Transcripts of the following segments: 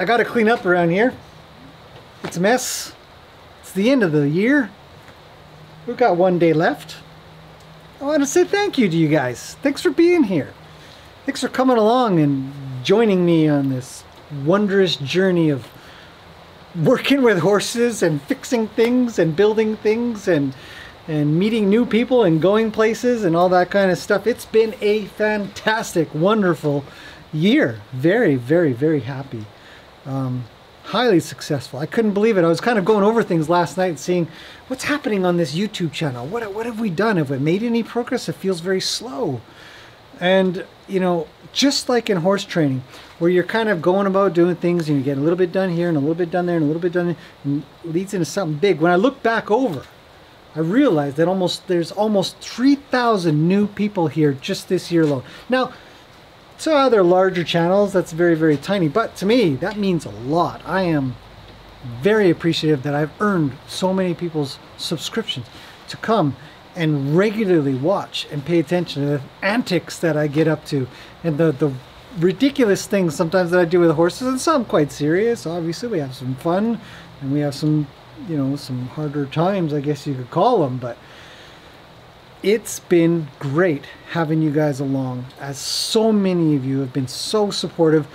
I got to clean up around here. It's a mess. It's the end of the year. We've got one day left. I want to say thank you to you guys. Thanks for being here. Thanks for coming along and joining me on this wondrous journey of working with horses and fixing things and building things and and meeting new people and going places and all that kind of stuff. It's been a fantastic, wonderful year. Very, very, very happy. Um, highly successful. I couldn't believe it. I was kind of going over things last night, seeing what's happening on this YouTube channel. What, what have we done? Have we made any progress? It feels very slow. And, you know, just like in horse training, where you're kind of going about doing things and you get a little bit done here and a little bit done there and a little bit done and leads into something big. When I look back over, I realized that almost there's almost 3,000 new people here just this year alone. Now, to other larger channels, that's very, very tiny. But to me, that means a lot. I am very appreciative that I've earned so many people's subscriptions to come and regularly watch and pay attention to the antics that I get up to and the, the ridiculous things sometimes that I do with horses and some quite serious. Obviously, we have some fun and we have some, you know, some harder times, I guess you could call them, but it's been great having you guys along as so many of you have been so supportive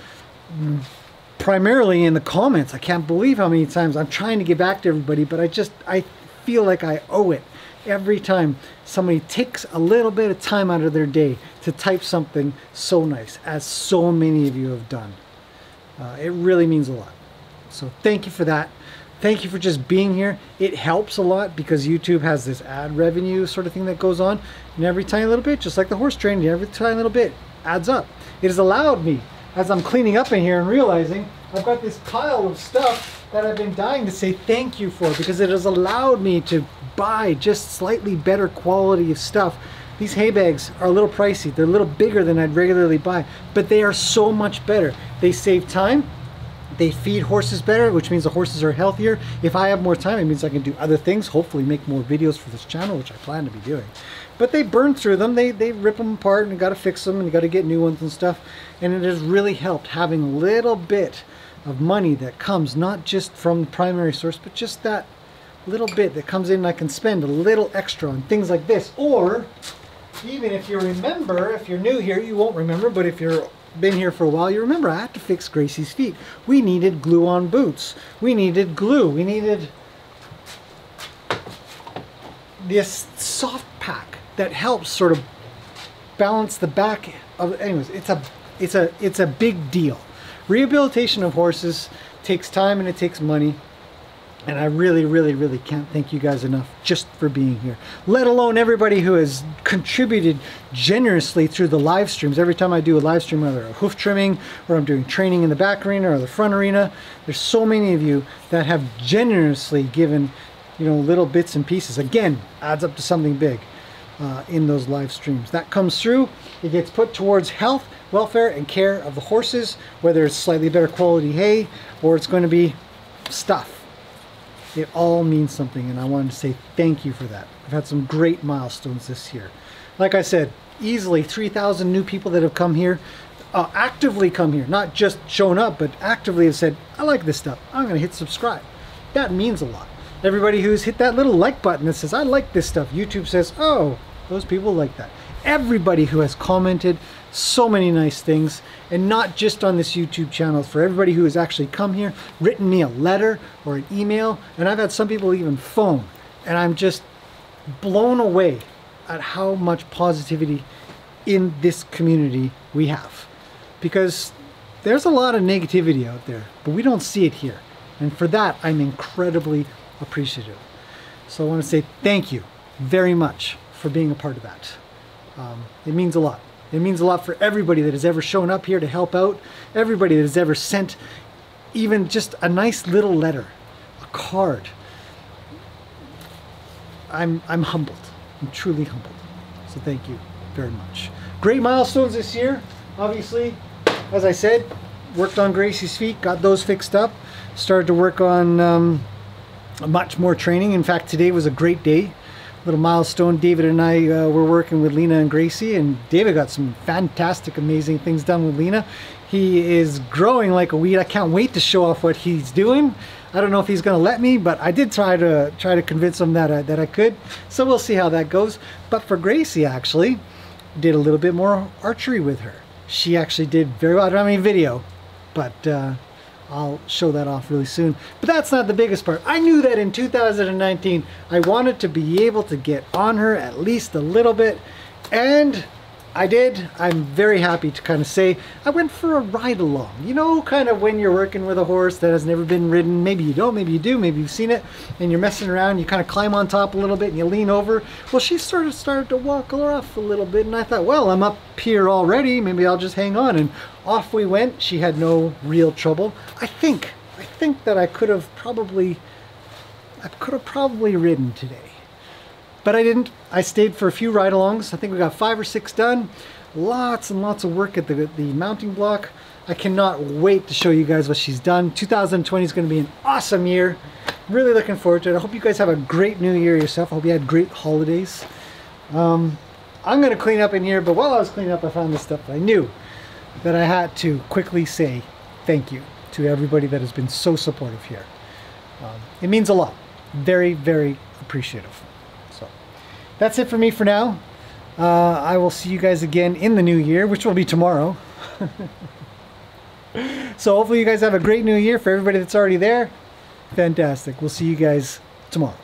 primarily in the comments. I can't believe how many times I'm trying to get back to everybody, but I just, I feel like I owe it every time somebody takes a little bit of time out of their day to type something so nice, as so many of you have done. Uh, it really means a lot. So thank you for that. Thank you for just being here. It helps a lot because YouTube has this ad revenue sort of thing that goes on. And every tiny little bit, just like the horse training, every tiny little bit adds up. It has allowed me, as I'm cleaning up in here and realizing I've got this pile of stuff that I've been dying to say thank you for because it has allowed me to buy just slightly better quality of stuff. These hay bags are a little pricey. They're a little bigger than I'd regularly buy, but they are so much better. They save time. They feed horses better, which means the horses are healthier. If I have more time, it means I can do other things, hopefully make more videos for this channel, which I plan to be doing. But they burn through them, they, they rip them apart and you gotta fix them and you gotta get new ones and stuff. And it has really helped having a little bit of money that comes not just from the primary source, but just that little bit that comes in I can spend a little extra on things like this. Or even if you remember, if you're new here, you won't remember, but if you're been here for a while, you remember I had to fix Gracie's feet. We needed glue on boots. We needed glue. We needed this soft pack that helps sort of balance the back of anyways, it's a it's a it's a big deal. Rehabilitation of horses takes time and it takes money. And I really, really, really can't thank you guys enough just for being here. Let alone everybody who has contributed generously through the live streams. Every time I do a live stream, whether a hoof trimming or I'm doing training in the back arena or the front arena, there's so many of you that have generously given, you know, little bits and pieces. Again, adds up to something big uh, in those live streams. That comes through, it gets put towards health, welfare, and care of the horses, whether it's slightly better quality hay or it's going to be stuff it all means something, and I wanted to say thank you for that. I've had some great milestones this year. Like I said, easily 3,000 new people that have come here, uh, actively come here, not just shown up, but actively have said, I like this stuff. I'm going to hit subscribe. That means a lot. Everybody who's hit that little like button that says, I like this stuff, YouTube says, oh, those people like that. Everybody who has commented, so many nice things and not just on this YouTube channel for everybody who has actually come here written me a letter or an email and I've had some people even phone and I'm just blown away at how much positivity in this community we have. Because there's a lot of negativity out there but we don't see it here. And for that I'm incredibly appreciative. So I want to say thank you very much for being a part of that um, it means a lot it means a lot for everybody that has ever shown up here to help out, everybody that has ever sent even just a nice little letter, a card. I'm, I'm humbled. I'm truly humbled. So thank you very much. Great milestones this year. Obviously, as I said, worked on Gracie's feet, got those fixed up, started to work on um, much more training. In fact, today was a great day. Little milestone. David and I uh, were working with Lena and Gracie, and David got some fantastic, amazing things done with Lena. He is growing like a weed. I can't wait to show off what he's doing. I don't know if he's going to let me, but I did try to try to convince him that I, that I could. So we'll see how that goes. But for Gracie, actually, did a little bit more archery with her. She actually did very well. I don't have any video, but uh, I'll show that off really soon. But that's not the biggest part. I knew that in 2019, I wanted to be able to get on her at least a little bit. And I did. I'm very happy to kind of say I went for a ride along. You know, kind of when you're working with a horse that has never been ridden. Maybe you don't, maybe you do, maybe you've seen it and you're messing around. You kind of climb on top a little bit and you lean over. Well, she sort of started to walk off a little bit and I thought, well, I'm up here already. Maybe I'll just hang on. And off we went. She had no real trouble. I think, I think that I could have probably, I could have probably ridden today. But I didn't. I stayed for a few ride-alongs. I think we got five or six done. Lots and lots of work at the, the mounting block. I cannot wait to show you guys what she's done. 2020 is going to be an awesome year. Really looking forward to it. I hope you guys have a great new year yourself. I hope you had great holidays. Um, I'm going to clean up in here, but while I was cleaning up, I found this stuff. I knew that I had to quickly say thank you to everybody that has been so supportive here. Um, it means a lot. Very, very appreciative that's it for me for now. Uh, I will see you guys again in the new year, which will be tomorrow. so hopefully you guys have a great new year for everybody that's already there. Fantastic. We'll see you guys tomorrow.